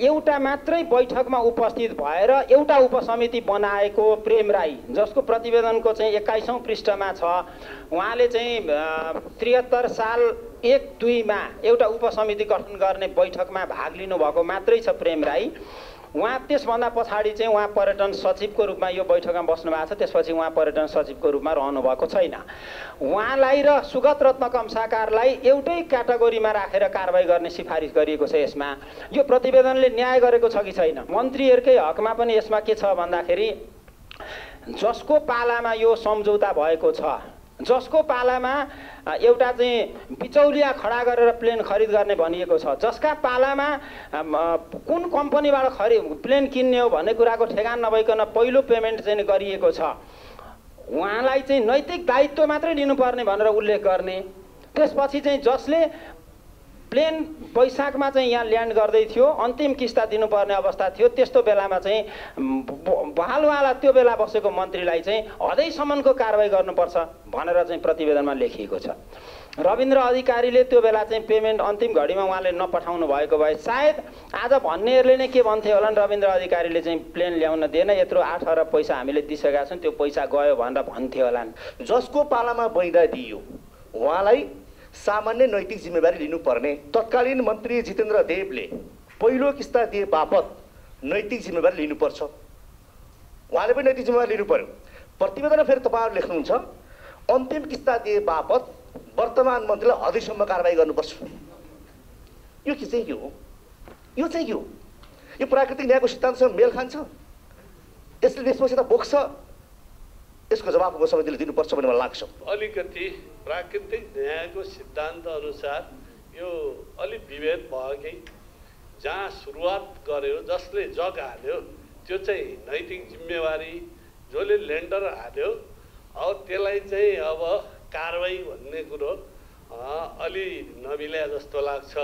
एउटा मात्रै बैठकमा उपस्थित भएर एउटा उपसमिति बनाएको प्रेम राई जसको प्रतिवेदनको चाहिँ एक्काइसौँ पृष्ठमा छ। उहाँले चाहिँ त्रिहत्तर साल एक दुईमा एउटा उपसमिति गठन गर्ने बैठकमा भाग लिनुभएको मात्रै छ प्रेम राई। उहाँ त्यसभन्दा पछाडि चाहिँ उहाँ पर्यटन सचिवको रूपमा यो बैठकमा बस्नु भएको छ। त्यसपछि उहाँ पर्यटन सचिवको रूपमा रहनुभएको छैन। उहाँलाई र सुगत रत्न कम्साकारलाई एउटै क्याटेगोरीमा राखेर कारवाही गर्ने सिफारिस गरिएको छ यसमा। यो प्रतिवेदनले न्याय गरेको छ कि छैन? मन्त्रीहरूकै हकमा पनि यसमा के छ भन्दाखेरि जसको पालामा यो सम्झौता भएको छ जसको पालामा एउटा चाहिँ बिचौलिया खडा गरेर प्लेन खरिद गर्ने भनिएको छ। जसका पालामा कुन कम्पनीबाट खरि प्लेन किन्ने हो भन्ने कुराको ठेगान नभइकन पहिलो पेमेन्ट चाहिँ गरिएको छ। उहाँलाई चाहिँ नैतिक दायित्व मात्रै लिनुपर्ने भनेर उल्लेख गर्ने। त्यसपछि चाहिँ जसले प्लेन वैशाखमा चाहिँ यहाँ ल्यान्ड गर्दै थियो अन्तिम किस्ता दिनुपर्ने अवस्था थियो। त्यस्तो बेलामा चाहिँ बहालवाला त्यो बेला बसेको मन्त्रीलाई चाहिँ हदैसम्मको कारवाही गर्नुपर्छ भनेर चाहिँ प्रतिवेदनमा लेखिएको छ। रविन्द्र अधिकारीले त्यो बेला चाहिँ पेमेन्ट अन्तिम घडीमा उहाँले नपठाउनु भएको भए सायद आज भन्नेहरूले नै के भन्थ्यो होला नि रविन्द्र अधिकारीले चाहिँ प्लेन ल्याउन दिएन यत्रो आठ अरब पैसा हामीले दिइसकेका छौँ त्यो पैसा गयो भनेर भन्थ्यो होला जसको पालामा बैदा दिइयो उहाँलाई सामान्य नैतिक जिम्मेवारी लिनुपर्ने। तत्कालीन मन्त्री जितेन्द्र देवले पहिलो किस्ता दिए बापत नैतिक जिम्मेवारी लिनुपर्छ। उहाँले पनि नैतिक जिम्मेवारी लिनु पर्यो प्रतिवेदनमा फेरि तपाईँहरू लेख्नुहुन्छ अन्तिम किस्ता दिए बापत वर्तमान मन्त्रीलाई हदैसम्म कारवाही गर्नुपर्छ। यो के चाहिँ के हो? यो चाहिँ के हो? यो प्राकृतिक न्यायको सिद्धान्तसँग मेल खान्छ? यसले देशमा बोक्छ? यसको जवाब उपसमितिले दिनुपर्छ भन्ने मलाई लाग्छ। अलिकति प्राकृतिक न्यायको सिद्धान्त अनुसार यो अलिक विभेद भयो कि? जहाँ सुरुवात गर्यो जसले जग हाल्यो त्यो चाहिँ नैतिक जिम्मेवारी जसले लेन्डर हाल्यो अब त्यसलाई चाहिँ अब कारवाही भन्ने कुरो अलि नमिल्या जस्तो लाग्छ।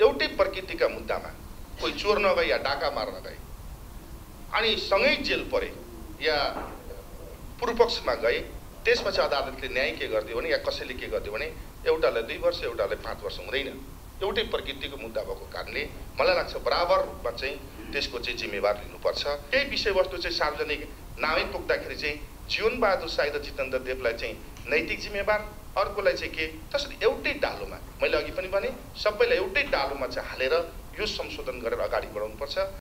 एउटै प्रकृतिका मुद्दामा कोही चोर नगए या डाका मार्न गए अनि सँगै जेल परे या पूर्वपक्षमा गए त्यसपछि अदालतले न्याय के गरिदियो भने या कसैले के गरिदियो भने एउटालाई दुई वर्ष एउटालाई पाँच वर्ष हुँदैन। एउटै प्रकृतिको मुद्दा भएको कारणले मलाई लाग्छ बराबर रूपमा चाहिँ त्यसको चाहिँ जिम्मेवार लिनुपर्छ। केही विषयवस्तु चाहिँ सार्वजनिक नामै पुग्दाखेरि चाहिँ जीवनबहादुर साई र जितेन्द्र देवलाई चाहिँ नैतिक जिम्मेवार अर्कोलाई चाहिँ के? त्यसरी एउटै डालोमा मैले अघि पनि भने सबैलाई एउटै डालोमा चाहिँ हालेर यो संशोधन गरेर अगाडि बढाउनुपर्छ।